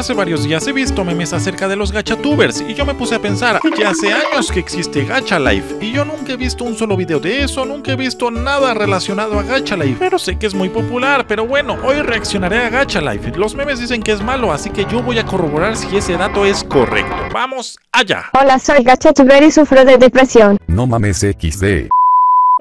Hace varios días he visto memes acerca de los gachatubers y yo me puse a pensar, ya hace años que existe Gacha Life y yo nunca he visto un solo video de eso, nunca he visto nada relacionado a Gacha Life, pero sé que es muy popular, pero bueno, hoy reaccionaré a Gacha Life. Los memes dicen que es malo, así que yo voy a corroborar si ese dato es correcto. Vamos allá. Hola, soy Gachatuber y sufro de depresión. No mames XD.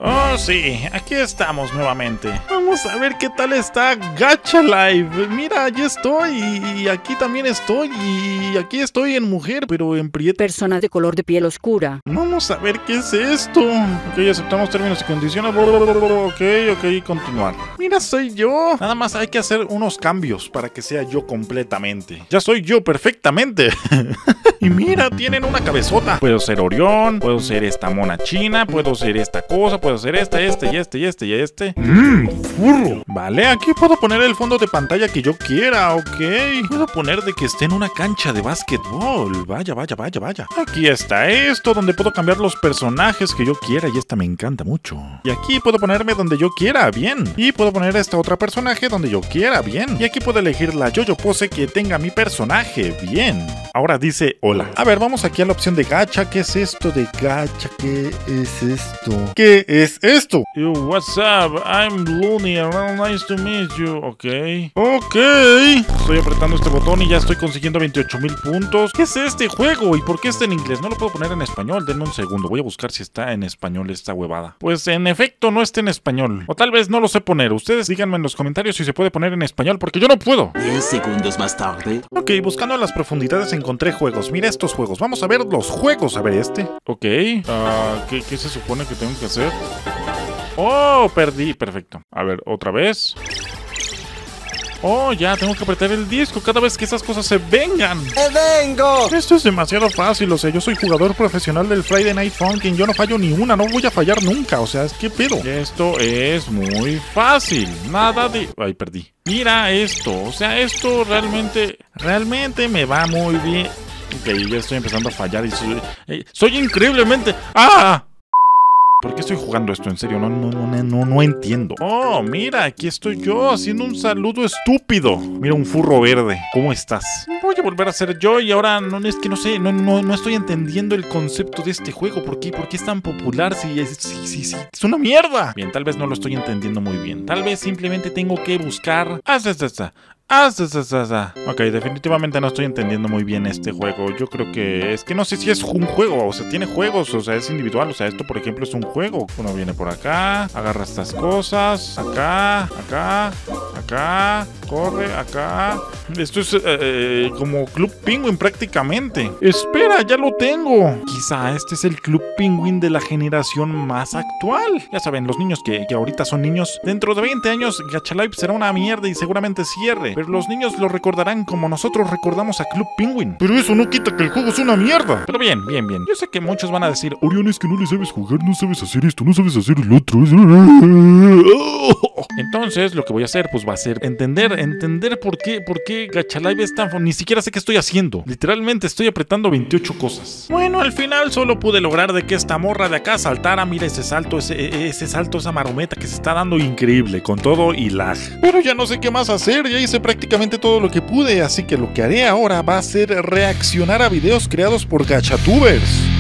Oh, sí, aquí estamos nuevamente. Vamos a ver qué tal está Gacha Live. Mira, allí estoy y aquí también estoy y aquí estoy en mujer, pero en prieto. Persona de color de piel oscura. Vamos a ver qué es esto. Ok, aceptamos términos y condiciones. Ok, ok, continuar. Mira, soy yo. Nada más hay que hacer unos cambios para que sea yo completamente. Ya soy yo perfectamente. y mira, tienen una cabezota. Puedo ser Orión, puedo ser esta mona china, puedo ser esta cosa, puedo ser este, este y este y este y este. Mmm, furro. Vale, aquí puedo poner el fondo de pantalla que yo quiera, ok. Puedo poner de que esté en una cancha de básquetbol. Vaya, vaya, vaya, vaya. Aquí está esto, donde puedo cambiar los personajes que yo quiera y esta me encanta mucho. Y aquí puedo ponerme donde yo quiera, bien. Y puedo poner esta otra personaje donde yo quiera, bien. Y aquí puedo elegir la yo-yo pose que tenga mi personaje, bien. Ahora dice hola. A ver, vamos aquí a la opción de gacha. ¿Qué es esto de gacha? ¿Qué es esto? ¿Qué es esto? Yo, what's up? I'm Looney. Nice to meet you. Ok. Ok. Estoy apretando este botón y ya estoy consiguiendo 28 mil puntos. ¿Qué es este juego? ¿Y por qué está en inglés? No lo puedo poner en español. Denme un segundo. Voy a buscar si está en español esta huevada. Pues en efecto no está en español. O tal vez no lo sé poner. Ustedes díganme en los comentarios si se puede poner en español porque yo no puedo. 10 segundos más tarde. Ok, buscando en las profundidades encontré juegos. Mira estos juegos. Vamos a ver los juegos. A ver este. Ok. Ah, ¿qué, ¿Qué se supone que tengo que hacer? Oh, perdí. Perfecto. A ver, otra vez. Oh, ya, tengo que apretar el disco cada vez que esas cosas se vengan. vengo! Esto es demasiado fácil, o sea, yo soy jugador profesional del Friday Night Funkin', yo no fallo ni una, no voy a fallar nunca, o sea, es que pedo. Esto es muy fácil, nada de... Ay, perdí. Mira esto, o sea, esto realmente, realmente me va muy bien. Ok, ya estoy empezando a fallar y soy, eh, soy increíblemente... ¡Ah! ¿Por qué estoy jugando esto? En serio, no, no, no, no, no entiendo. Oh, mira, aquí estoy yo haciendo un saludo estúpido. Mira, un furro verde. ¿Cómo estás? Voy a volver a ser yo y ahora no es que no sé, no, no, no estoy entendiendo el concepto de este juego. ¿Por qué, ¿Por qué es tan popular si si, si, si- es una mierda? Bien, tal vez no lo estoy entendiendo muy bien. Tal vez simplemente tengo que buscar. Ah, sa, sa, sa. Ah. Ok, definitivamente no estoy entendiendo muy bien este juego. Yo creo que es que no sé si es un juego, o sea, tiene juegos, o sea, es individual. O sea, esto, por ejemplo, es un juego. Uno viene por acá, agarra estas cosas, acá, acá, acá, corre, acá. Esto es eh, eh, como Club Penguin prácticamente. Espera, ya lo tengo. Quizá este es el Club Penguin de la generación más actual. Ya saben, los niños que, que ahorita son niños, dentro de 20 años Gacha Life será una mierda y seguramente cierre. Pero los niños lo recordarán como nosotros recordamos a Club Penguin. Pero eso no quita que el juego sea una mierda. Pero bien, bien, bien. Yo sé que muchos van a decir, Orión, es que no le sabes jugar, no sabes hacer esto, no sabes hacer el otro. Entonces, lo que voy a hacer, pues va a ser entender, entender por qué, por qué Gacha Live es tan... Ni siquiera sé qué estoy haciendo. Literalmente estoy apretando 28 cosas. Bueno, al final solo pude lograr de que esta morra de acá saltara. Mira ese salto, ese, ese salto, esa marometa que se está dando increíble, con todo y lag. Pero ya no sé qué más hacer, ya hice prácticamente todo lo que pude, así que lo que haré ahora va a ser reaccionar a videos creados por gachatubers.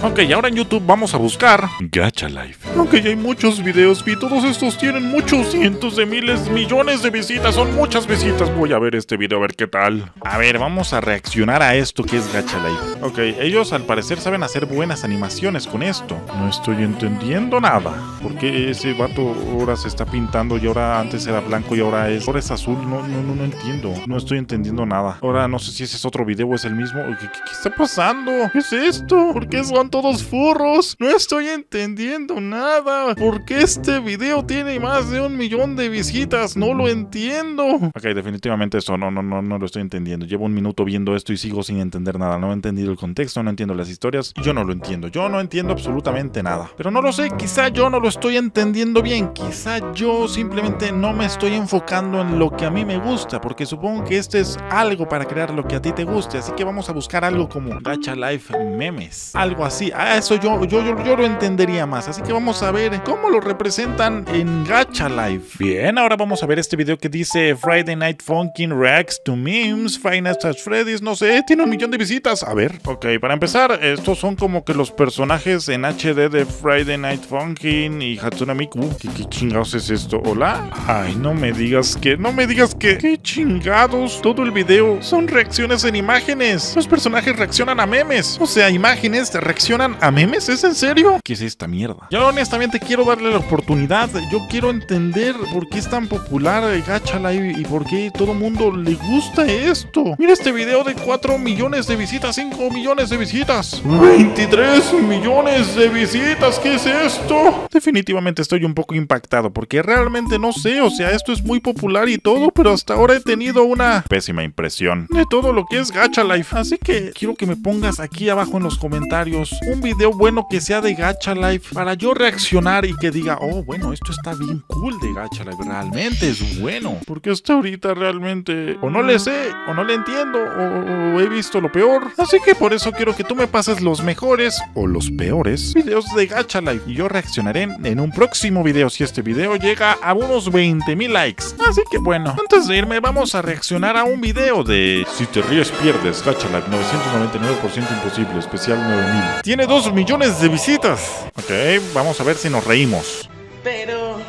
Ok, ahora en YouTube vamos a buscar Gacha Life. Ok, hay muchos videos y todos estos tienen muchos cientos de miles, millones de visitas, son muchas visitas. Voy a ver este video a ver qué tal. A ver, vamos a reaccionar a esto que es Gacha Life. Ok, ellos al parecer saben hacer buenas animaciones con esto. No estoy entendiendo nada. ¿Por qué ese vato ahora se está pintando y ahora antes era blanco y ahora es, ahora es azul? No, no, no, no entiendo. No estoy entendiendo nada. Ahora no sé si ese es otro video o es el mismo. ¿Qué, qué- qué está pasando? ¿Qué es esto? ¿Por qué son todos furros? No estoy entendiendo nada. ¿Por qué este video tiene más de un millón de visitas? No lo entiendo. Ok, definitivamente eso no, no, no, no lo estoy entendiendo. Llevo un minuto viendo esto y sigo sin entender nada. No he entendido el contexto, no entiendo las historias. Yo no lo entiendo. Yo no entiendo absolutamente nada. Pero no lo sé. Quizá yo no lo estoy entendiendo bien. Quizá yo simplemente no me estoy enfocando en lo que a mí me gusta. Porque supongo que este es algo para crear lo que a ti te guste. Así que vamos a buscar algo como Gacha Life Memes. Algo así. A eso yo, yo, yo, yo lo entendería más. Así que vamos a ver cómo lo representan en Gacha Life. Bien, ahora vamos a ver este video que dice Friday Night Funkin' Reacts to Memes, Nights at Freddy's, no sé, tiene un millón de visitas. A ver, ok, para empezar, estos son como que los personajes en HD de Friday Night Funkin' y Hatsune Miku. ¿Qué, qué chingados es esto? ¿Hola? Ay, no me digas que, no me digas que. ¿Qué chingados? Todo el video son reacciones en imágenes. Los personajes reaccionan a memes. O sea, imágenes reaccionan a memes. ¿Es en serio? ¿Qué es esta mierda? Yo honestamente quiero darle la oportunidad. Yo quiero entender por qué es tan popular Gacha Live y por qué todo mundo le gusta esto. Mira este video de 4 millones de visitas, 5 millones de visitas, 23 millones de visitas. ¿Qué es esto? Definitivamente estoy un poco impactado porque realmente no sé. O sea, esto es muy popular y todo, pero hasta ahora he tenido una pésima impresión de todo lo que es Gacha Life. Así que quiero que me pongas aquí abajo en los comentarios un video bueno que sea de Gacha Life para yo reaccionar y que diga, oh, bueno, esto está bien cool de Gacha Life. Realmente es bueno. Porque hasta ahorita realmente o no le sé, o no le entiendo, o, he visto lo peor. Así que por eso quiero que tú me pases los mejores o los peores videos de Gacha Life. Y yo reaccionaré en un próximo video si este video llega a unos 20 mil likes. Así que bueno, antes de irme vamos a reaccionar a un video de Si te ríes pierdes, Gacha Life 999% imposible, especial 9000. Tiene 2 millones de visitas. Ok, vamos a ver si nos reímos. Pero...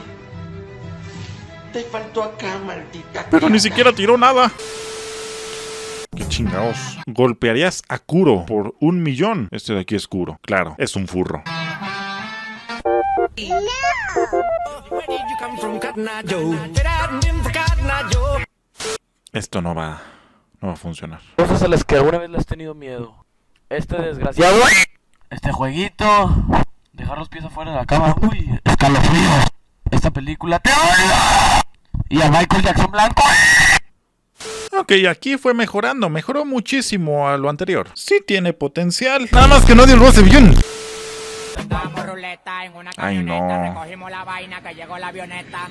Te faltó acá, maldita. Pero ni siquiera tiró nada. Qué chingados. Golpearías a Kuro por un millón. Este de aquí es Kuro. Claro, es un furro. Esto no va. No va a funcionar. Cosas a las que alguna vez le has tenido miedo. Este desgraciado. Este jueguito. Dejar los pies afuera de la cama. Uy, escalofrío. Esta película te odio. Y a Michael Jackson Blanco. Ok, aquí fue mejorando. Mejoró muchísimo a lo anterior. Sí tiene potencial. Nada más que no dio el una Ay, camioneta, no. recogimos la vaina que llegó la avioneta.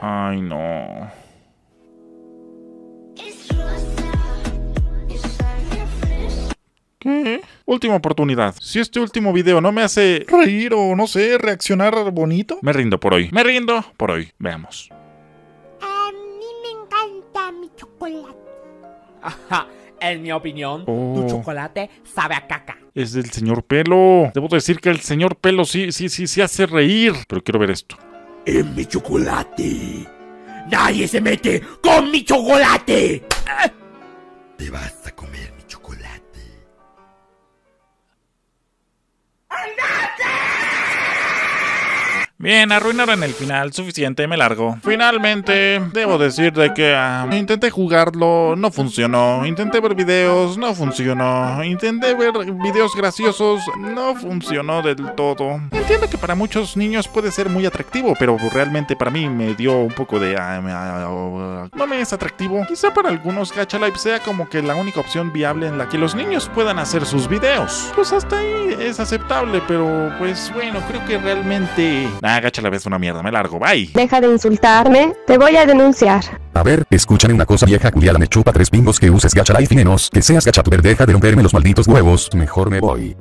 Ay, no. Última oportunidad. Si este último video no me hace reír o no sé, reaccionar bonito, me rindo por hoy. Me rindo por hoy. Veamos. A mí me encanta mi chocolate. Ajá, en mi opinión, Oh. tu chocolate sabe a caca. Es del señor Pelo. Debo decir que el señor Pelo sí, sí, sí, sí hace reír. Pero quiero ver esto. En mi chocolate. Nadie se mete con mi chocolate. Te vas a comer Bien, arruinaron el final, suficiente, me largo. Finalmente, debo decir de que ah, intenté jugarlo, no funcionó. Intenté ver videos, no funcionó. Intenté ver videos graciosos, no funcionó del todo. Entiendo que para muchos niños puede ser muy atractivo, pero realmente para mí me dio un poco de... ah, ah, no me es atractivo. Quizá para algunos Gacha Life sea como que la única opción viable en la que los niños puedan hacer sus videos. Pues hasta ahí es aceptable, pero pues bueno, creo que realmente... Ah, Gacha Life es una mierda, me largo, bye. Deja de insultarme, te voy a denunciar. A ver, escúchame una cosa vieja culiada me chupa tres bingos que uses gacha life y menos que seas gachatuber deja de romperme los malditos huevos, mejor me voy.